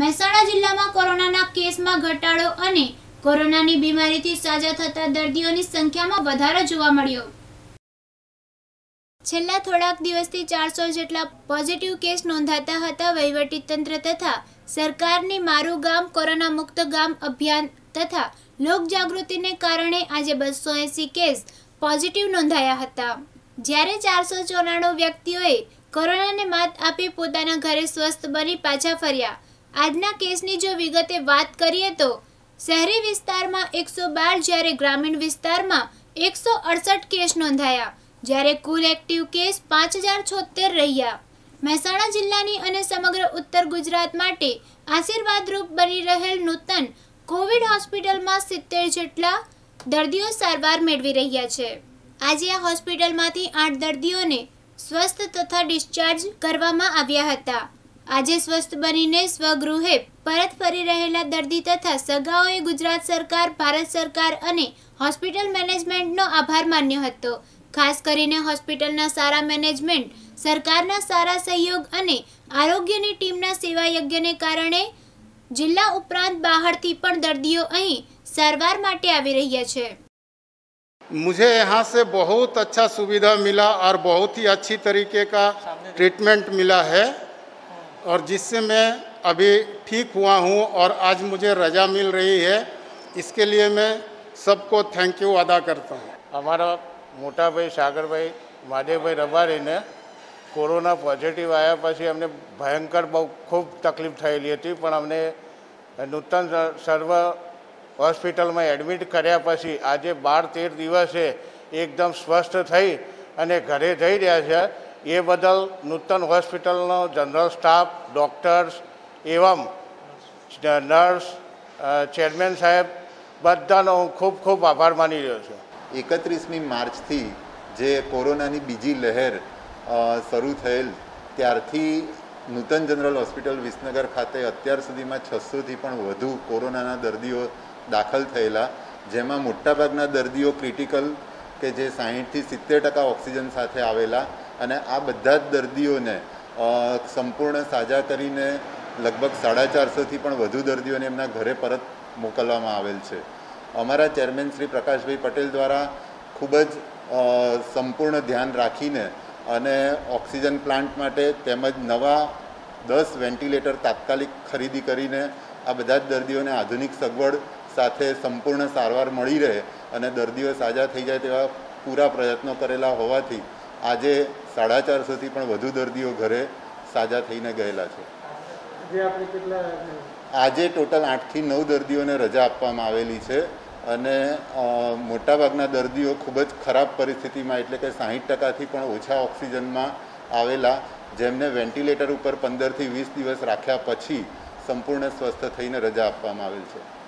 મહેસાણા જિલ્લામાં કોરોનાના કેસમાં ઘટાડો અને કોરોનાની બીમારીથી સાજા થતા દર્દીઓની સંખ્યામાં વધારો જોવા મળ્યો. છેલ્લા થોડાક દિવસથી ચારસો જેટલા પોઝિટિવ કેસ નોંધાતા હતા વહીવટીતંત્ર તથા સરકારની મારું ગામ, કોરોના મુક્ત ગામ અભિયાન તથા લોકજાગૃતિને કારણે આજે બસો એંસી કેસ પોઝિટિવ નોંધાયા હતા. જ્યારે ચારસો ચોરાણું વ્યક્તિઓએ કોરોનાને માત આપી પોતાના ઘરે સ્વસ્થ બની પાછા ફર્યા આજના કેસની જો વિગતે વાત કરીએ તો, શહેરી વિસ્તારમાં એકસો બાર જ્યારે ગ્રામીણ વિસ્તારમાં એકસો અડસઠ કેસ નોંધાયા, જ્યારે કુલ એક્ટિવ કેસ પાંચ હજાર છોતેર રહ્યા. મહેસાણા જિલ્લાની અને સમગ્ર ઉત્તર ગુજરાત માટે આશીર્વાદરૂપ બની રહેલ નૂતન કોવિડ હોસ્પિટલમાં સિત્તેર જેટલા દર્દીઓ સારવાર મેળવી રહ્યા છે. આજે આ હોસ્પિટલમાંથી આઠ દર્દીઓને સ્વસ્થ તથા ડિસ્ચાર્જ કરવામાં આવ્યા હતા. આજે સ્વસ્થ બનીને સ્વગૃહે પરત ફરી રહેલા દર્દી તથા સગાઓએ ગુજરાત સરકાર ભારત સરકાર અને હોસ્પિટલ મેનેજમેન્ટનો આભાર માન્યો હતો ખાસ કરીને હોસ્પિટલના સારા મેનેજમેન્ટ સરકારના સારા સહયોગ અને આરોગ્યની ટીમના સેવા યજ્ઞને કારણે જિલ્લા ઉપરાંત બહારથી પણ દર્દીઓ અહીં સારવાર માટે આવી રહ્યા છે मुझे यहाँ से बहुत अच्छा सुविधा मिला और बहुत ही अच्छी तरीके का ट्रीटमेंट मिला है और जिससे मैं अभी ठीक हुआ हूँ और आज मुझे रजा मिल रही है इसके लिए मैं सबको थैंक यू अदा करता हूँ અમારા મોટાભાઈ સાગરભાઈ મહાદેવભાઈ રબારીને કોરોના પોઝિટિવ આવ્યા પછી અમને ભયંકર બહુ ખૂબ તકલીફ થયેલી હતી પણ અમને નૂતન સર્વ હોસ્પિટલમાં એડમિટ કર્યા પછી આજે બાર તેર દિવસે એકદમ સ્વસ્થ થઈ અને ઘરે જઈ રહ્યા છે એ બદલ નૂતન હોસ્પિટલનો જનરલ સ્ટાફ, ડૉક્ટર્સ, એવમ નર્સ ચેરમેન સાહેબ, બધાનો હું ખૂબ ખૂબ આભાર માની રહ્યો છું. એકત્રીસમી માર્ચથી જે કોરોનાની બીજી લહેર શરૂ થયેલ, ત્યારથી નૂતન જનરલ હોસ્પિટલ વિસનગર ખાતે અત્યાર સુધીમાં છસોથી પણ વધુ કોરોનાના દર્દીઓ દાખલ થયેલા, જેમાં મોટાભાગના દર્દીઓ ક્રિટિકલ કે જે સાહીઠથી સિત્તેર ટકા ઓક્સિજન સાથે આવેલા અને આ બધા જ દર્દીઓને સંપૂર્ણ સાજા કરીને લગભગ સાડા ચારસોથી પણ વધુ દર્દીઓને એમના ઘરે પરત મોકલવામાં આવેલ છે. અમારા ચેરમેન શ્રી પ્રકાશભાઈ પટેલ દ્વારા ખૂબ જ સંપૂર્ણ ધ્યાન રાખીને અને ઓક્સિજન પ્લાન્ટ માટે તેમજ નવા દસ વેન્ટિલેટર તાત્કાલિક ખરીદી કરીને આ બધા જ દર્દીઓને આધુનિક સગવડ સાથે સંપૂર્ણ સારવાર મળી રહે અને દર્દીઓ સાજા થઈ જાય તેવા પૂરા પ્રયત્નો કરેલા હોવાથી આજે સાડા ચારસોથી પણ વધુ દર્દીઓ ઘરે સાજા થઈને ગયેલા છે. આજે ટોટલ આઠથી નવ દર્દીઓને રજા આપવામાં આવેલી છે અને મોટાભાગના દર્દીઓ ખૂબ જ ખરાબ પરિસ્થિતિમાં એટલે કે સાહીઠ ટકાથી પણ ઓછા ઓક્સિજનમાં આવેલા જેમને વેન્ટિલેટર ઉપર પંદરથી વીસ દિવસ રાખ્યા પછી સંપૂર્ણ સ્વસ્થ થઈને રજા આપવામાં આવેલ છે.